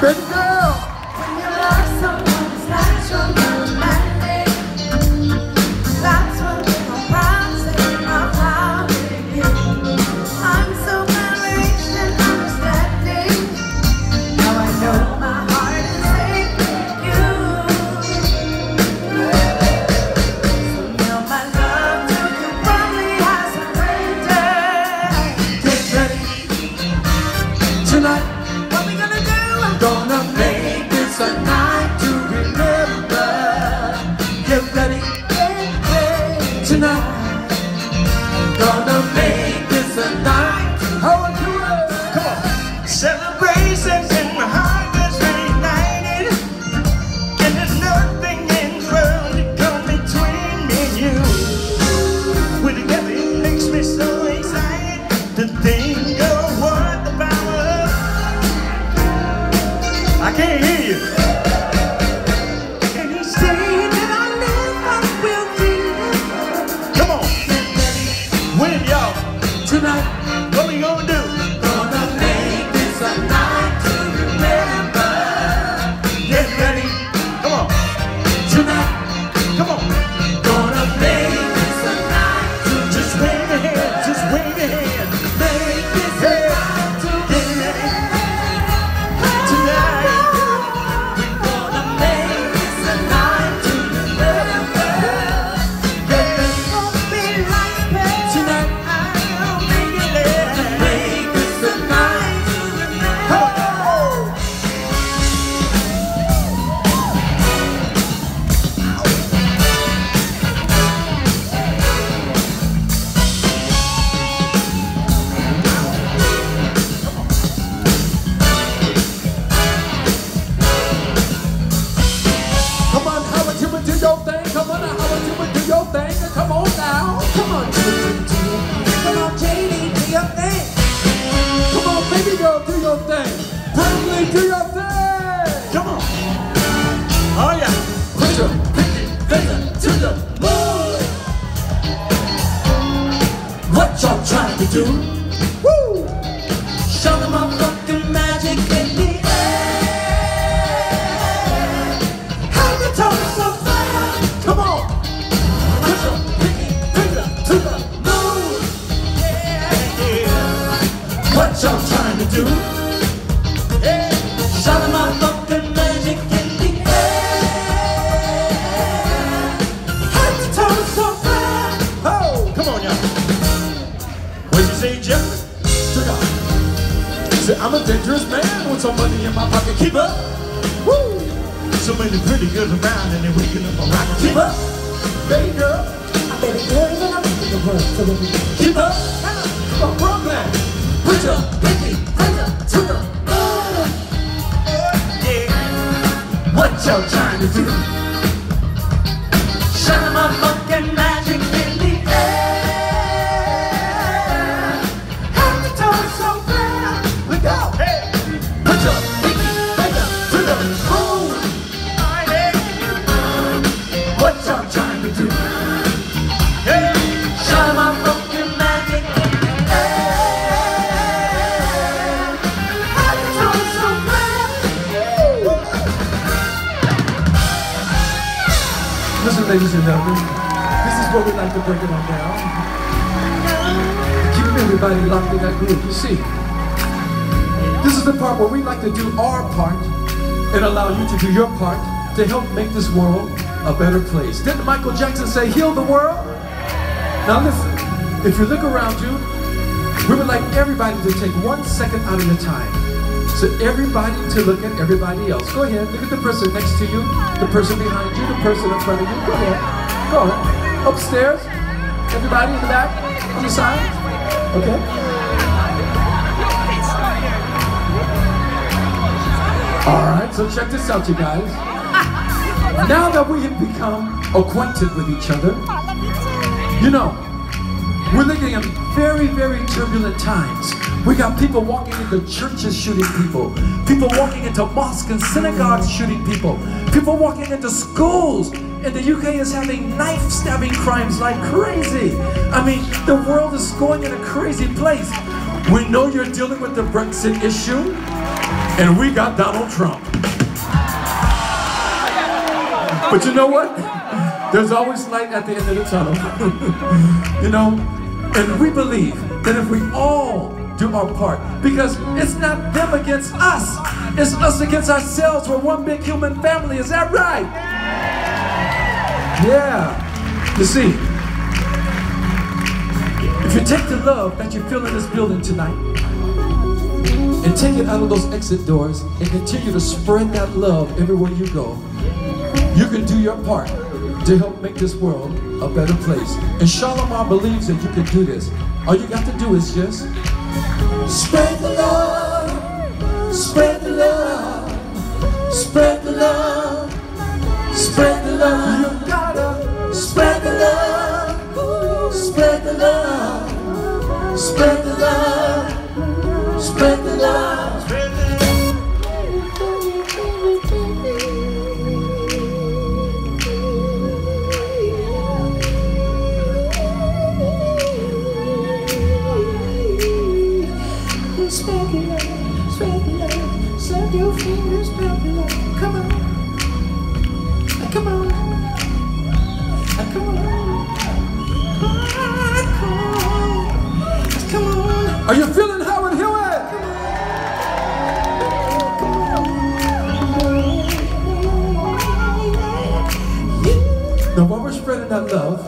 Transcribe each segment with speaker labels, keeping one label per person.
Speaker 1: Good girl. Tonight gonna make this a night Aqui! thing.
Speaker 2: Come on,
Speaker 1: I holler you do your thing. Come on now. Come on, do your. Come on, JD, do your
Speaker 2: thing. Come on,
Speaker 1: baby girl,
Speaker 3: do your thing. Bradley, do
Speaker 1: your thing. Come on. Oh, yeah. Put your pinky finger to the moon. What y'all trying to do? Keep up. Come on, Brooklyn. Moon. What y'all trying to do?
Speaker 3: Them my fucking
Speaker 1: ladies and gentlemen, this is where we like to break it on down. Keep everybody locked in that groove. You see, this is the part where we like to do our part and allow you to do your part to help make this world a better place. Didn't Michael Jackson say, heal the world? Now listen, if you look around you, we would like everybody to take one second out of your time. So everybody to look at everybody else. Go ahead, look at the person next to you, the person behind you, the person in front of you. Go ahead. Go ahead. Upstairs. Everybody in the back, on the side. Okay. All right, so check this out, you guys. Now that we have become acquainted with each other, you know, we're living in very, very turbulent times. We got people walking into churches shooting people, people walking into mosques and synagogues shooting people, people walking into schools. And the UK is having knife stabbing crimes like crazy. I mean, the world is going in a crazy place. We know you're dealing with the Brexit issue, and we got Donald Trump. But you know what? There's always light at the end of the tunnel. you know? And we believe that if we all do our part, because it's not them against us, it's us against ourselves. We're one big human family. Is that right? Yeah. You see, if you take the love that you feel in this building tonight and take it out of those exit doors and continue to spread that love everywhere you go, you can do your part to help make this world a better place. And Shalamar believes that you can do this. All you got to do is just spread the love, spread the love, spread the love, spread the love. You gotta spread the love, spread the love, spread the love, spread the love. Are you feeling Howard Hewitt? Now, while we're spreading that love,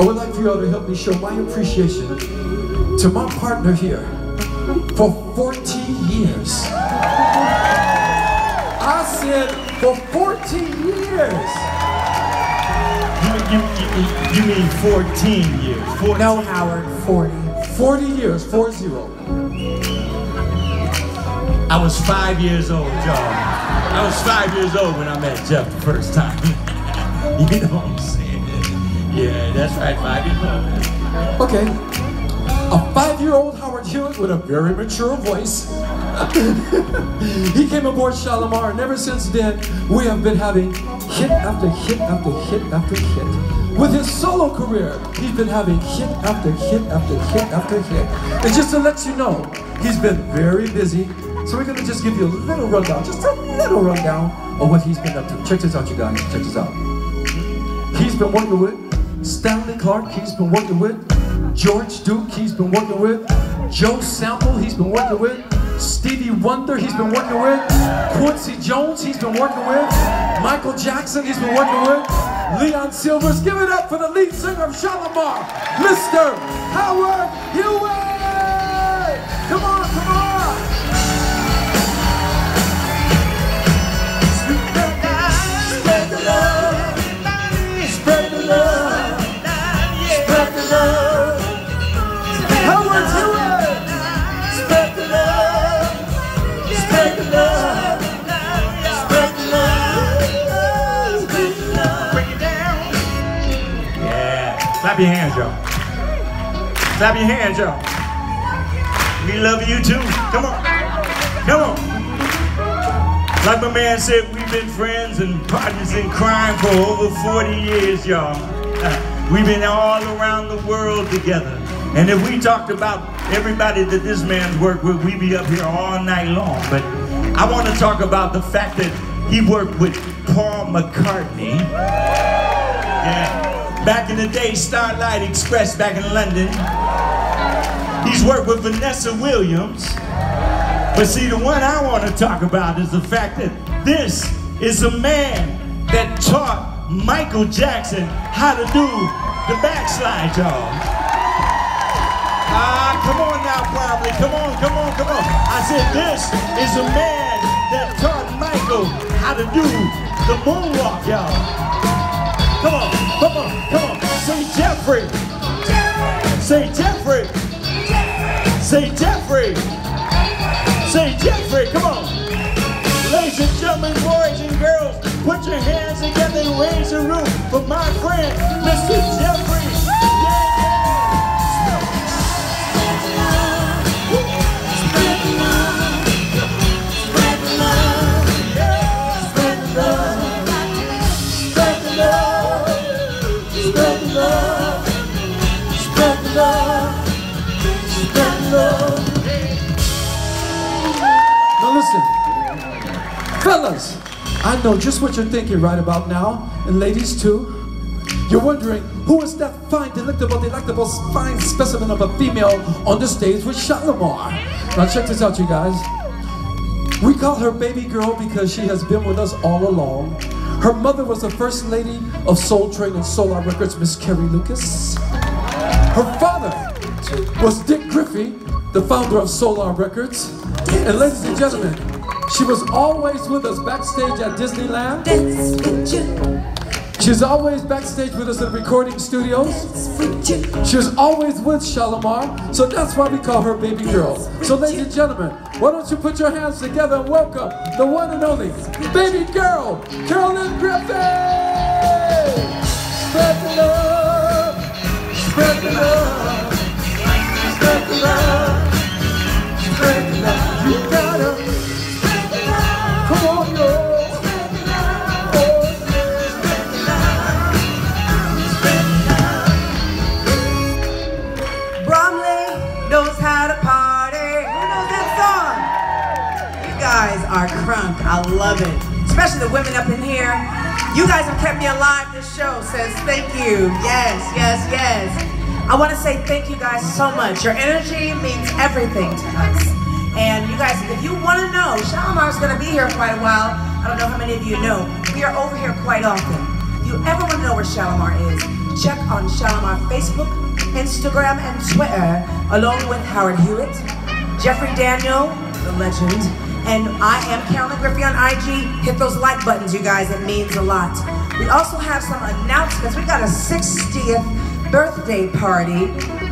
Speaker 1: I would like for y'all to help me show my appreciation to my partner here for 14 years. I said for 14 years.
Speaker 2: You, you, you, you mean 14 years. 14.
Speaker 3: No, Howard, 40.
Speaker 1: 40 years, 4 0.
Speaker 2: I was five years old, y'all. I was five years old when I met Jeff the first time. you know what I'm saying? Yeah, that's right, five years old.
Speaker 1: Okay. A five-year-old Howard Hewitt with a very mature voice. he came aboard Shalamar, and ever since then, we have been having hit after hit after hit after hit. With his solo career, he's been having hit after hit after hit after hit. And just to let you know, he's been very busy. So we're gonna just give you a little rundown, just a little rundown of what he's been up to. Check this out, you guys. Check this out. He's been working with Stanley Clarke. He's been working with George Duke. He's been working with Joe Sample. He's been working with Stevie Wonder. He's been working with Quincy Jones. He's been working with Michael Jackson. He's been working with Leon Sylvers. Give it up for the lead singer of Shalamar, Mr. Howard Hewitt.
Speaker 2: Clap your hands, y'all. Clap your hands, y'all. We love you too. Come on. Come on. Like my man said, we've been friends and partners in crime for over 40 years, y'all. Uh, we've been all around the world together. And if we talked about everybody that this man's worked with, we'd be up here all night long. But I want to talk about the fact that he worked with Paul McCartney. Yeah. Back in the day, Starlight Express back in London. He's worked with Vanessa Williams. But see, the one I want to talk about is the fact that this is a man that taught Michael Jackson how to do the backslide, y'all. Ah, come on now, probably. Come on, come on, come on. I said this is a man that taught Michael how to do the moonwalk, y'all. Come on, come on, come on. Say Jeffrey. Say Jeffrey. Say Jeffrey. Say Jeffrey, come on. Ladies and gentlemen, boys and girls, put your hands together and raise the roof for my friend, Mr. Jeffrey.
Speaker 1: Know just what you're thinking right about now, and ladies too. You're wondering, who is that fine, delectable, delectable, fine specimen of a female on the stage with Shalamar? Now check this out, you guys. We call her baby girl because she has been with us all along. Her mother was the first lady of Soul Train and Solar Records, Miss Carrie Lucas. Her father was Dick Griffey, the founder of Solar Records. And ladies and gentlemen, she was always with us backstage at Disneyland.
Speaker 3: Dance with you,
Speaker 1: She's always backstage with us in recording studios.
Speaker 3: dance with you.
Speaker 1: She was always with Shalamar, so that's why we call her baby girl. So ladies and gentlemen, why don't you put your hands together and welcome the one and only baby girl, Carolyn Griffey! Spread the love, spread the love, spread the love, spread the love. You gotta
Speaker 4: guys are crunk. I love it. Especially the women up in here. You guys have kept me alive. This show says thank you. Yes, yes, yes. I want to say thank you guys so much. Your energy means everything to us. And you guys, if you want to know, Shalamar's going to be here quite a while. I don't know how many of you know. We are over here quite often. If you ever want to know where Shalamar is, check on Shalamar Facebook, Instagram, and Twitter, along with Howard Hewitt, Jeffrey Daniel, the legend, and I am Carolyn Griffey on IG. Hit those like buttons, you guys. It means a lot. We also have some announcements. We got a 60th birthday party,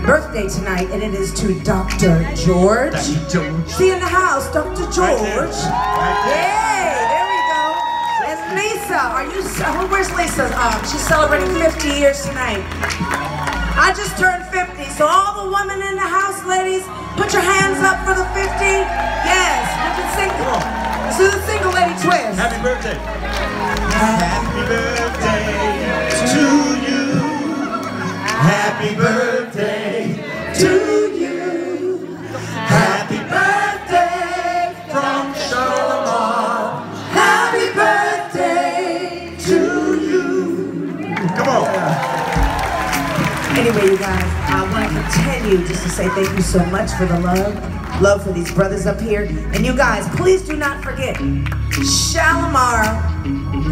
Speaker 4: birthday tonight, and it is to Dr. George.
Speaker 2: Dr. George.
Speaker 4: See in the house, Dr. George.
Speaker 2: Right there. Right there.
Speaker 4: Yay, there we go. And Lisa, are you, where's Lisa? Um, she's celebrating 50 years tonight. I just turned 50, so all the women in the house, ladies, put your hands up for the 50. Yes, you can sing. Let's do the single lady twist.
Speaker 2: Happy birthday. Happy birthday
Speaker 4: say thank you so much for the love, love for these brothers up here. And you guys, please do not forget, Shalamar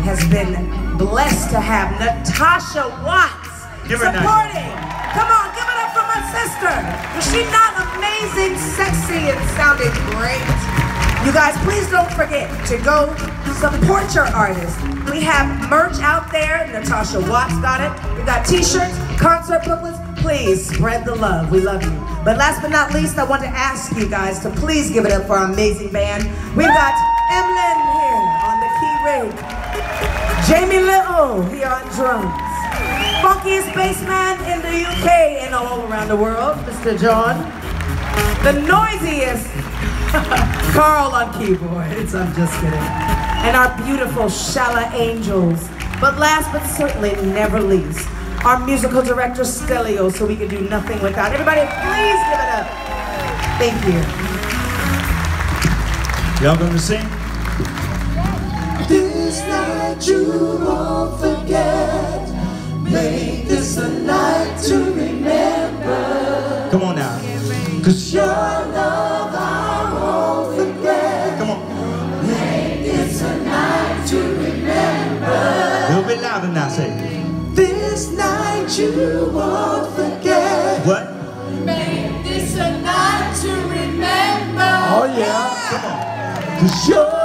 Speaker 4: has been blessed to have Natasha Watts
Speaker 2: Give her
Speaker 4: supporting. Come on, give it up for my sister. Is she not amazing, sexy, and sounded great? You guys, please don't forget to go support your artists. We have merch out there. Natasha Watts got it. We got t-shirts, concert booklets. Please spread the love. We love you. But last but not least, I want to ask you guys to please give it up for our amazing band. We've got Emlyn here on the key rig. Jamie Little here on drums. Funkiest bassman in the UK and all around the world, Mr. John. The noisiest Carl on keyboards. I'm just kidding. And our beautiful Shala Angels. But last but certainly never least, our musical director Stelio, so we can do nothing without. Everybody, please give it up. Thank you.
Speaker 2: Y'all gonna sing?
Speaker 3: This night you won't forget. Make this a night to remember.
Speaker 2: Come on now. Cause
Speaker 3: Your love I won't forget.
Speaker 2: come on.
Speaker 3: It's a night to remember.
Speaker 2: A little bit louder now, say.
Speaker 3: This night you won't forget.
Speaker 2: What?
Speaker 3: Make this a night to remember.
Speaker 1: Oh yeah.
Speaker 3: Cause your love I